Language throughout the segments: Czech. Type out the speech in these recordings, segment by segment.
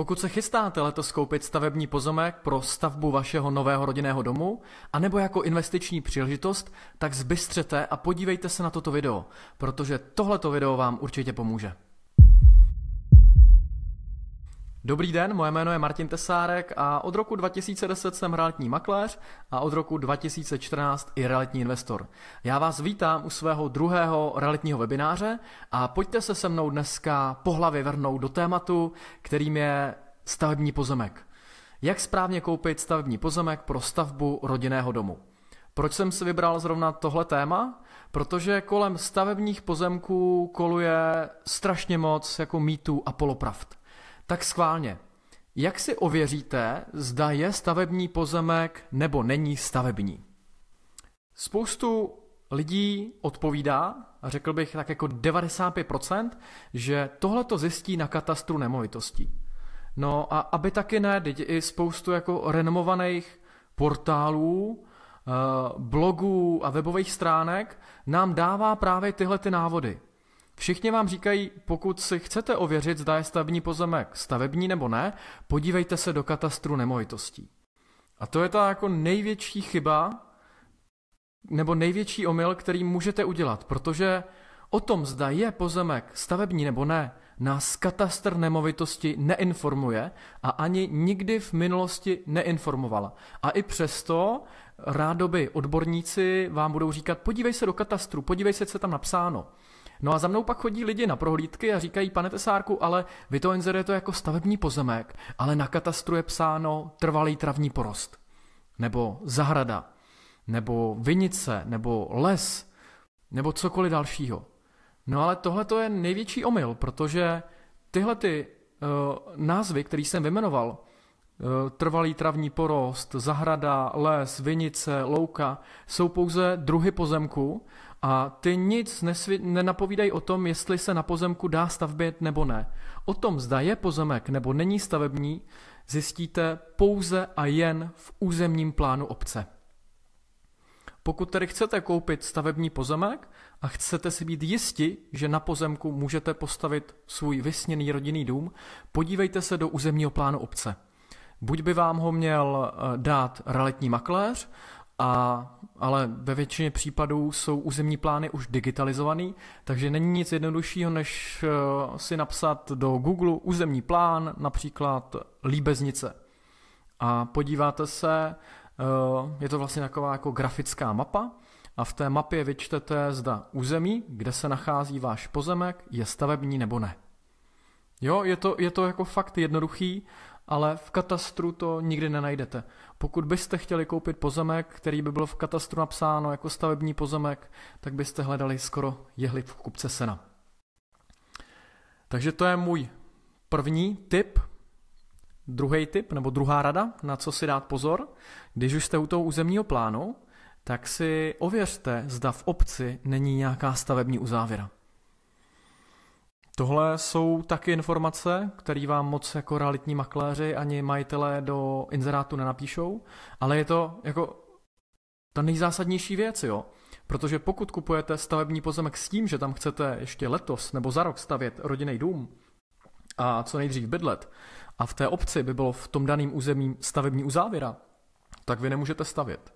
Pokud se chystáte letos koupit stavební pozemek pro stavbu vašeho nového rodinného domu, anebo jako investiční příležitost, tak zbystřete a podívejte se na toto video, protože tohleto video vám určitě pomůže. Dobrý den, moje jméno je Martin Tesárek a od roku 2010 jsem realitní makléř a od roku 2014 i realitní investor. Já vás vítám u svého druhého realitního webináře a pojďte se se mnou dneska po hlavě vrhnout do tématu, kterým je stavební pozemek. Jak správně koupit stavební pozemek pro stavbu rodinného domu? Proč jsem si vybral zrovna tohle téma? Protože kolem stavebních pozemků koluje strašně moc jako mýtů a polopravd. Tak schválně. Jak si ověříte, zda je stavební pozemek nebo není stavební? Spoustu lidí odpovídá, a řekl bych tak jako 95%, že tohle to zjistí na katastru nemovitostí. No a aby taky ne, i spoustu jako renomovaných portálů, eh, blogů a webových stránek nám dává právě tyhle ty návody. Všichni vám říkají, pokud si chcete ověřit, zda je stavební pozemek stavební nebo ne, podívejte se do katastru nemovitostí. A to je ta jako největší chyba, nebo největší omyl, který můžete udělat, protože o tom, zda je pozemek stavební nebo ne, nás katastr nemovitosti neinformuje a ani nikdy v minulosti neinformovala. A i přesto rádoby odborníci vám budou říkat, podívej se do katastru, podívej se, co je tam napsáno. No a za mnou pak chodí lidi na prohlídky a říkají, pane Tesárku, ale vy to inzerujete jako stavební pozemek, ale na katastru je psáno trvalý travní porost, nebo zahrada, nebo vinice, nebo les, nebo cokoliv dalšího. No ale tohle to je největší omyl, protože tyhle ty uh, názvy, které jsem vymenoval, uh, trvalý travní porost, zahrada, les, vinice, louka, jsou pouze druhy pozemku a ty nic nesvě- nenapovídají o tom, jestli se na pozemku dá stavbět nebo ne. O tom, zda je pozemek nebo není stavební, zjistíte pouze a jen v územním plánu obce. Pokud tedy chcete koupit stavební pozemek a chcete si být jisti, že na pozemku můžete postavit svůj vysněný rodinný dům, podívejte se do územního plánu obce. Buď by vám ho měl eh, dát realitní makléř, a, ale ve většině případů jsou územní plány už digitalizovaný, takže není nic jednoduššího, než uh, si napsat do Google územní plán, například Líbeznice. A podíváte se, uh, je to vlastně taková jako grafická mapa, a v té mapě vyčtete, zda území, kde se nachází váš pozemek, je stavební nebo ne. Jo, je to, je to jako fakt jednoduchý ale v katastru to nikdy nenajdete. Pokud byste chtěli koupit pozemek, který by byl v katastru napsáno jako stavební pozemek, tak byste hledali skoro jehli v kupce sena. Takže to je můj první tip, druhý tip nebo druhá rada, na co si dát pozor. Když už jste u toho územního plánu, tak si ověřte, zda v obci není nějaká stavební uzávěra. Tohle jsou taky informace, které vám moc jako realitní makléři ani majitelé do inzerátu nenapíšou, ale je to jako ta nejzásadnější věc, jo. Protože pokud kupujete stavební pozemek s tím, že tam chcete ještě letos nebo za rok stavět rodinný dům a co nejdřív bydlet, a v té obci by bylo v tom daném území stavební uzávěra, tak vy nemůžete stavět.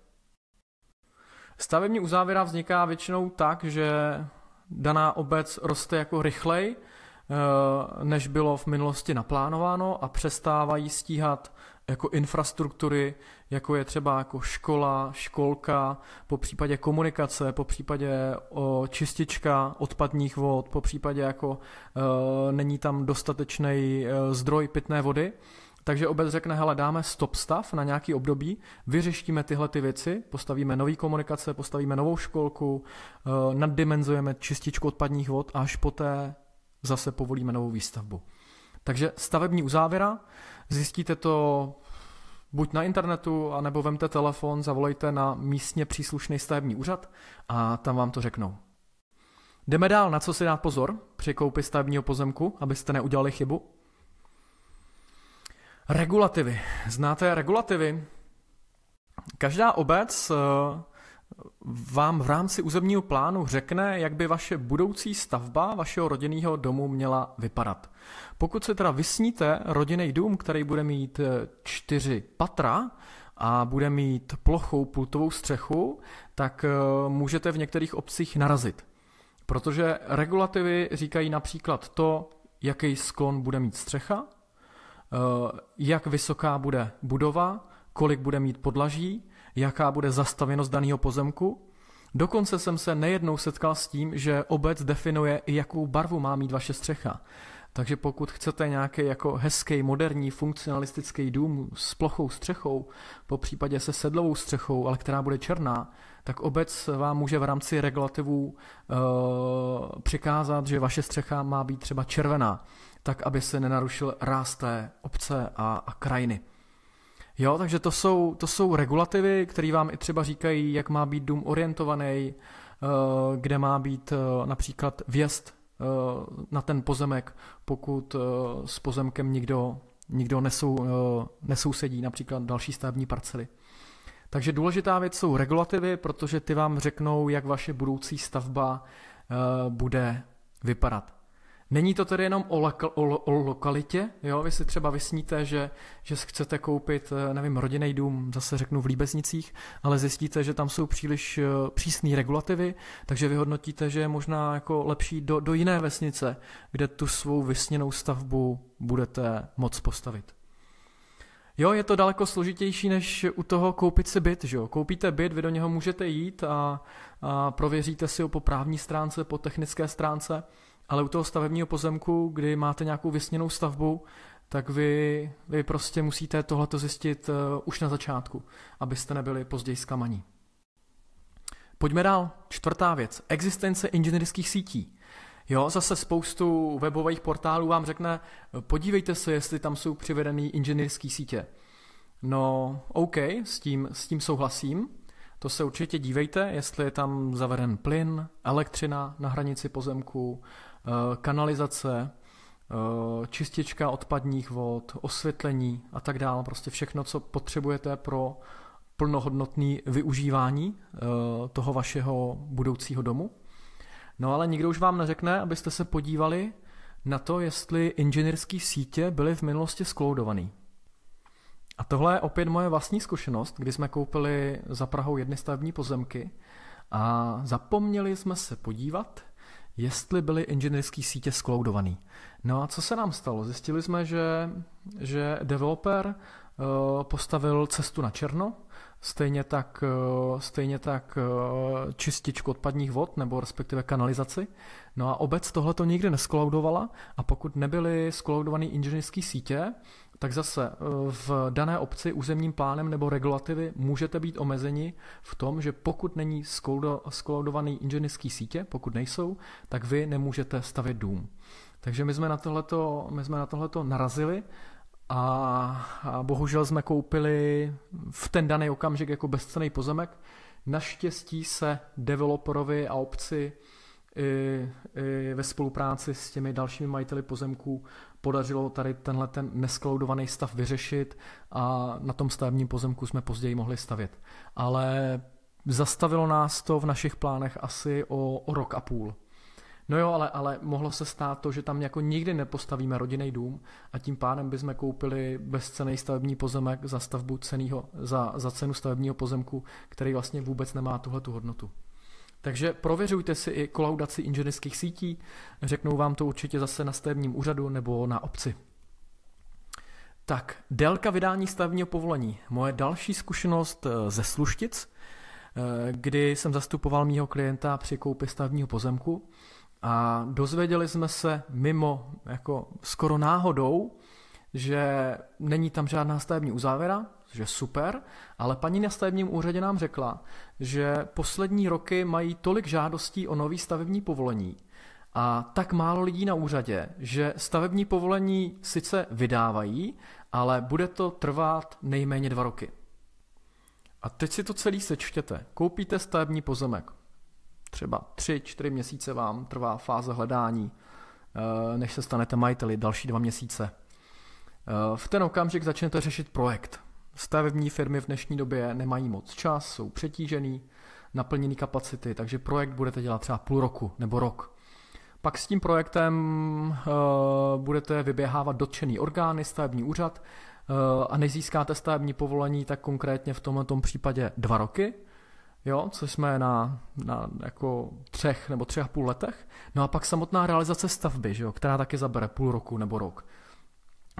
Stavební uzávěra vzniká většinou tak, že daná obec roste jako rychlej, eh, než bylo v minulosti naplánováno a přestávají stíhat jako infrastruktury, jako je třeba jako škola, školka, po případě komunikace, po případě čistička odpadních vod, po případě jako e, není tam dostatečný e, zdroj pitné vody, takže obec řekne, hele, dáme stop stav na nějaký období, vyřešíme tyhle ty věci, postavíme nový komunikace, postavíme novou školku, eh, naddimenzujeme čističku odpadních vod a až poté zase povolíme novou výstavbu. Takže stavební uzávěra, zjistíte to buď na internetu, anebo vemte telefon, zavolejte na místně příslušný stavební úřad a tam vám to řeknou. Jdeme dál, na co si dát pozor při koupi stavebního pozemku, abyste neudělali chybu. Regulativy. Znáte regulativy? Každá obec uh, vám v rámci územního plánu řekne, jak by vaše budoucí stavba vašeho rodinného domu měla vypadat. Pokud se teda vysníte rodinný dům, který bude mít eh, čtyři patra a bude mít plochou pultovou střechu, tak eh, můžete v některých obcích narazit. Protože regulativy říkají například to, jaký sklon bude mít střecha, eh, jak vysoká bude budova, kolik bude mít podlaží, jaká bude zastavěnost daného pozemku. Dokonce jsem se nejednou setkal s tím, že obec definuje, jakou barvu má mít vaše střecha. Takže pokud chcete nějaký jako hezký, moderní, funkcionalistický dům s plochou střechou, po případě se sedlovou střechou, ale která bude černá, tak obec vám může v rámci regulativů uh, přikázat, že vaše střecha má být třeba červená, tak aby se nenarušil ráz té obce a, a krajiny. Jo, takže to jsou, to jsou regulativy, které vám i třeba říkají, jak má být dům orientovaný, uh, kde má být uh, například vjezd na ten pozemek, pokud s pozemkem nikdo, nikdo nesou, nesousedí, například další stavební parcely. Takže důležitá věc jsou regulativy, protože ty vám řeknou, jak vaše budoucí stavba uh, bude vypadat. Není to tedy jenom o, loka- o, o lokalitě, jo? vy si třeba vysníte, že, že chcete koupit, eh, nevím, rodinný dům, zase řeknu v Líbeznicích, ale zjistíte, že tam jsou příliš eh, přísné regulativy, takže vyhodnotíte, že je možná jako lepší do, do jiné vesnice, kde tu svou vysněnou stavbu budete moc postavit. Jo, je to daleko složitější, než u toho koupit si byt, že jo. Koupíte byt, vy do něho můžete jít a, a prověříte si ho po právní stránce, po technické stránce, ale u toho stavebního pozemku, kdy máte nějakou vysněnou stavbu, tak vy, vy prostě musíte tohleto zjistit uh, už na začátku, abyste nebyli později zklamaní. Pojďme dál. Čtvrtá věc. Existence inženýrských sítí. Jo, zase spoustu webových portálů vám řekne, podívejte se, jestli tam jsou přivedený inženýrský sítě. No, OK, s tím, s tím souhlasím. To se určitě dívejte, jestli je tam zaveden plyn, elektřina na hranici pozemku, eh, kanalizace, eh, čistička odpadních vod, osvětlení a tak dále. Prostě všechno, co potřebujete pro plnohodnotné využívání eh, toho vašeho budoucího domu. No ale nikdo už vám neřekne, abyste se podívali na to, jestli inženýrské sítě byly v minulosti skloudovaný. A tohle je opět moje vlastní zkušenost, kdy jsme koupili za Prahou jedny stavební pozemky a zapomněli jsme se podívat, jestli byly inženýrské sítě skloudovaný. No a co se nám stalo? Zjistili jsme, že, že developer postavil cestu na černo, stejně tak, eh, stejně tak eh, čističku odpadních vod, nebo respektive kanalizaci. No a obec tohle to nikdy neskolaudovala a pokud nebyly skolaudované inženýrské sítě, tak zase eh, v dané obci územním plánem nebo regulativy můžete být omezeni v tom, že pokud není skolaudovaný inženýrský sítě, pokud nejsou, tak vy nemůžete stavět dům. Takže my jsme na tohleto, my jsme na tohleto narazili a, a bohužel jsme koupili v ten daný okamžik jako bezcený pozemek. Naštěstí se developerovi a obci i, i ve spolupráci s těmi dalšími majiteli pozemků podařilo tady tenhle ten neskloudovaný stav vyřešit a na tom stavebním pozemku jsme později mohli stavět. Ale zastavilo nás to v našich plánech asi o, o rok a půl. No jo, ale, ale mohlo se stát to, že tam jako nikdy nepostavíme rodinný dům a tím pádem bychom koupili bezcený stavební pozemek za stavbu cenýho, za, za cenu stavebního pozemku, který vlastně vůbec nemá tuhle tu hodnotu. Takže prověřujte si i kolaudaci inženýrských sítí, řeknou vám to určitě zase na stavebním úřadu nebo na obci. Tak, délka vydání stavebního povolení. Moje další zkušenost eh, ze Sluštic, eh, kdy jsem zastupoval mýho klienta při koupi stavebního pozemku a dozvěděli jsme se mimo, jako skoro náhodou, že není tam žádná stavební uzávěra, že super, ale paní na stavebním úřadě nám řekla, že poslední roky mají tolik žádostí o nový stavební povolení a tak málo lidí na úřadě, že stavební povolení sice vydávají, ale bude to trvat nejméně dva roky. A teď si to celý sečtěte. Koupíte stavební pozemek, třeba 3-4 měsíce vám trvá fáze hledání, eh, než se stanete majiteli, další dva měsíce. Eh, v ten okamžik začnete řešit projekt. Stavební firmy v dnešní době nemají moc čas, jsou přetížený, naplněné kapacity, takže projekt budete dělat třeba půl roku nebo rok. Pak s tím projektem uh, budete vyběhávat dotčený orgány, stavební úřad a než získáte stavební povolení, tak konkrétně v tomto případě dva roky, jo, což jsme na, na jako třech nebo třech a půl letech. No a pak samotná realizace stavby, že jo, která taky zabere půl roku nebo rok.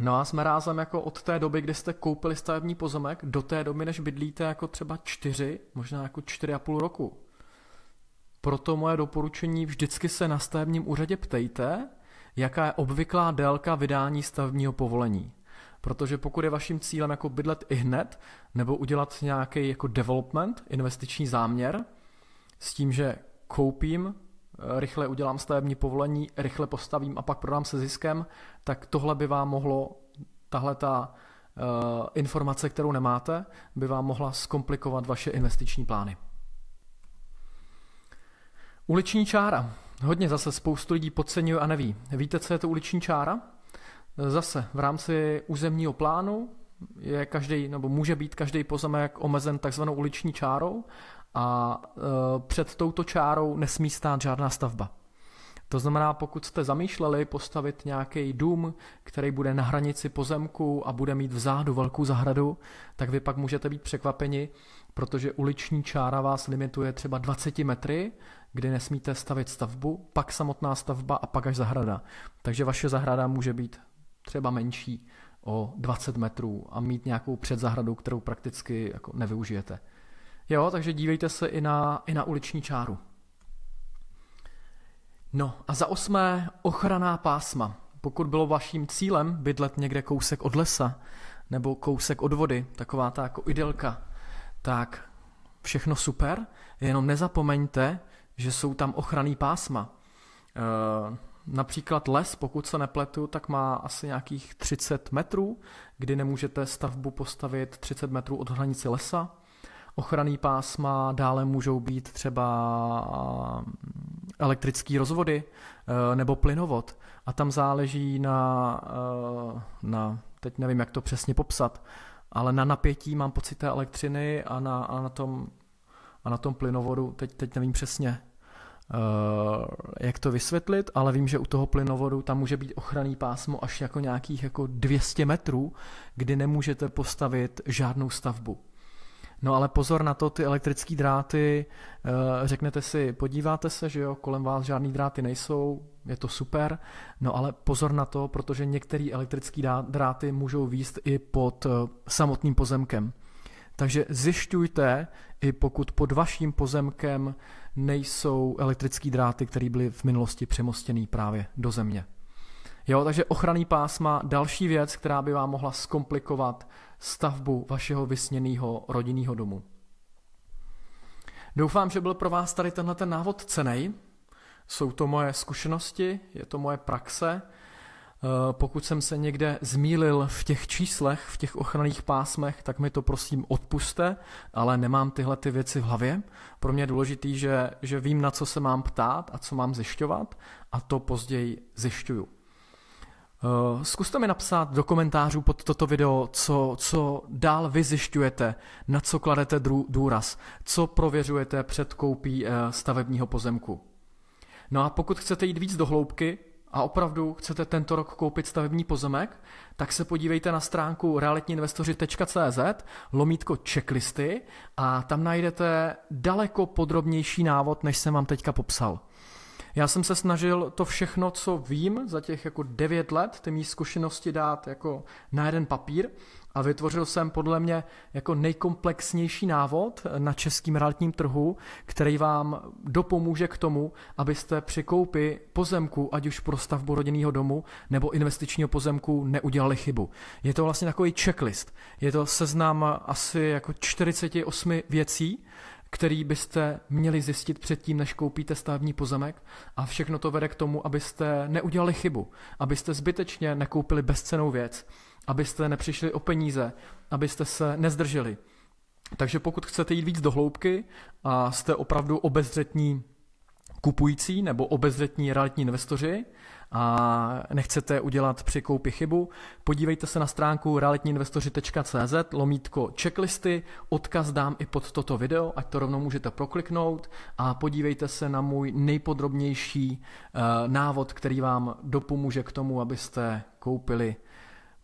No a jsme rázem jako od té doby, kdy jste koupili stavební pozemek, do té doby, než bydlíte jako třeba čtyři, možná jako čtyři a půl roku. Proto moje doporučení vždycky se na stavebním úřadě ptejte, jaká je obvyklá délka vydání stavebního povolení. Protože pokud je vaším cílem jako bydlet i hned, nebo udělat nějaký jako development, investiční záměr, s tím, že koupím, eh, rychle udělám stavební povolení, rychle postavím a pak prodám se ziskem, tak tohle by vám mohlo, tahle ta uh, informace, kterou nemáte, by vám mohla zkomplikovat vaše investiční plány. Uliční čára. Hodně zase spoustu lidí podceňuje a neví. Víte, co je to uliční čára? Zase v rámci územního plánu je každý, nebo může být každý pozemek omezen takzvanou uliční čárou a e, před touto čárou nesmí stát žádná stavba. To znamená, pokud jste zamýšleli postavit nějaký dům, který bude na hranici pozemku a bude mít vzadu velkou zahradu, tak vy pak můžete být překvapeni, protože uliční čára vás limituje třeba 20 metry, kdy nesmíte stavit stavbu, pak samotná stavba a pak až zahrada. Takže vaše zahrada může být třeba menší o 20 metrů a mít nějakou předzahradu, kterou prakticky jako nevyužijete. Jo, takže dívejte se i na, i na uliční čáru. No a za osmé ochraná pásma. Pokud bylo vaším cílem bydlet někde kousek od lesa nebo kousek od vody, taková ta jako idelka, tak všechno super, jenom nezapomeňte, že jsou tam ochranný pásma. E, například les, pokud se nepletu, tak má asi nějakých 30 metrů, kdy nemůžete stavbu postavit 30 metrů od hranice lesa. Ochranný pásma dále můžou být třeba elektrický rozvody e, nebo plynovod. A tam záleží na, e, na, teď nevím, jak to přesně popsat, ale na napětí mám pocit té elektřiny a na, a na tom a na tom plynovodu, teď, teď nevím přesně, jak to vysvětlit, ale vím, že u toho plynovodu tam může být ochranný pásmo až jako nějakých jako 200 metrů, kdy nemůžete postavit žádnou stavbu. No ale pozor na to, ty elektrické dráty, uh, řeknete si, podíváte se, že jo, kolem vás žádný dráty nejsou, je to super, no ale pozor na to, protože některé elektrické dráty můžou výst i pod uh, samotným pozemkem. Takže zjišťujte, i pokud pod vaším pozemkem nejsou elektrické dráty, které byly v minulosti přemostěné právě do země. Jo, takže ochranný pásma, další věc, která by vám mohla zkomplikovat stavbu vašeho vysněného rodinného domu. Doufám, že byl pro vás tady tenhle ten návod cenej. Jsou to moje zkušenosti, je to moje praxe, pokud jsem se někde zmílil v těch číslech, v těch ochranných pásmech, tak mi to prosím odpuste, ale nemám tyhle ty věci v hlavě. Pro mě je důležitý, že, že vím, na co se mám ptát a co mám zjišťovat a to později zjišťuju. Eh, zkuste mi napsat do komentářů pod toto video, co, co dál vy zjišťujete, na co kladete důraz, co prověřujete před koupí eh, stavebního pozemku. No a pokud chcete jít víc do hloubky, a opravdu chcete tento rok koupit stavební pozemek, tak se podívejte na stránku realitníinvestoři.cz lomítko checklisty a tam najdete daleko podrobnější návod, než jsem vám teďka popsal. Já jsem se snažil to všechno, co vím za těch jako 9 let, ty mý zkušenosti dát jako na jeden papír a vytvořil jsem podle mě jako nejkomplexnější návod na českým realitním trhu, který vám dopomůže k tomu, abyste při koupi pozemku, ať už pro stavbu rodinného domu nebo investičního pozemku, neudělali chybu. Je to vlastně takový checklist. Je to seznam asi jako 48 věcí, který byste měli zjistit předtím, než koupíte stavební pozemek a všechno to vede k tomu, abyste neudělali chybu, abyste zbytečně nekoupili bezcenou věc, abyste nepřišli o peníze, abyste se nezdrželi. Takže pokud chcete jít víc do hloubky a jste opravdu obezřetní kupující nebo obezřetní realitní investoři a nechcete udělat při koupi chybu, podívejte se na stránku realitníinvestoři.cz lomítko checklisty, odkaz dám i pod toto video, ať to rovnou můžete prokliknout a podívejte se na můj nejpodrobnější uh, návod, který vám dopomůže k tomu, abyste koupili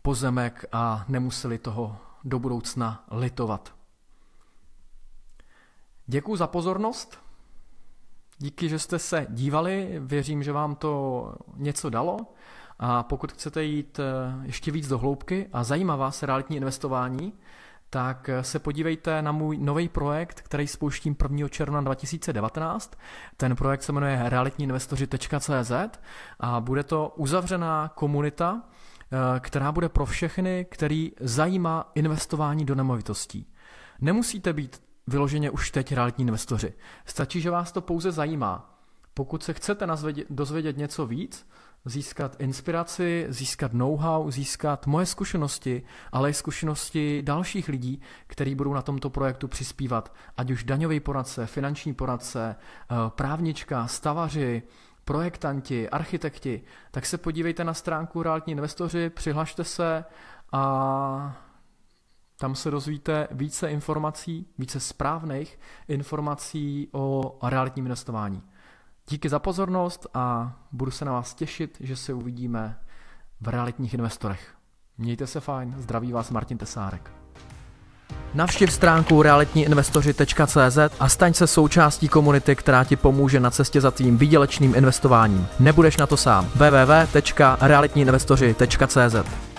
pozemek a nemuseli toho do budoucna litovat. Děkuji za pozornost. Díky, že jste se dívali, věřím, že vám to něco dalo. A pokud chcete jít eh, ještě víc do hloubky a zajímá vás realitní investování, tak eh, se podívejte na můj nový projekt, který spouštím 1. června 2019. Ten projekt se jmenuje realitníinvestoři.cz a bude to uzavřená komunita, eh, která bude pro všechny, který zajímá investování do nemovitostí. Nemusíte být vyloženě už teď realitní investoři. Stačí, že vás to pouze zajímá. Pokud se chcete dozvědět něco víc, získat inspiraci, získat know-how, získat moje zkušenosti, ale i zkušenosti dalších lidí, kteří budou na tomto projektu přispívat, ať už daňový poradce, finanční poradce, eh, právnička, stavaři, projektanti, architekti, tak se podívejte na stránku Realitní investoři, přihlašte se a tam se dozvíte více informací, více správných informací o realitním investování. Díky za pozornost a budu se na vás těšit, že se uvidíme v realitních investorech. Mějte se fajn, zdraví vás Martin Tesárek. Navštiv stránku realitníinvestoři.cz a staň se součástí komunity, která ti pomůže na cestě za tvým výdělečným investováním. Nebudeš na to sám. www.realitníinvestoři.cz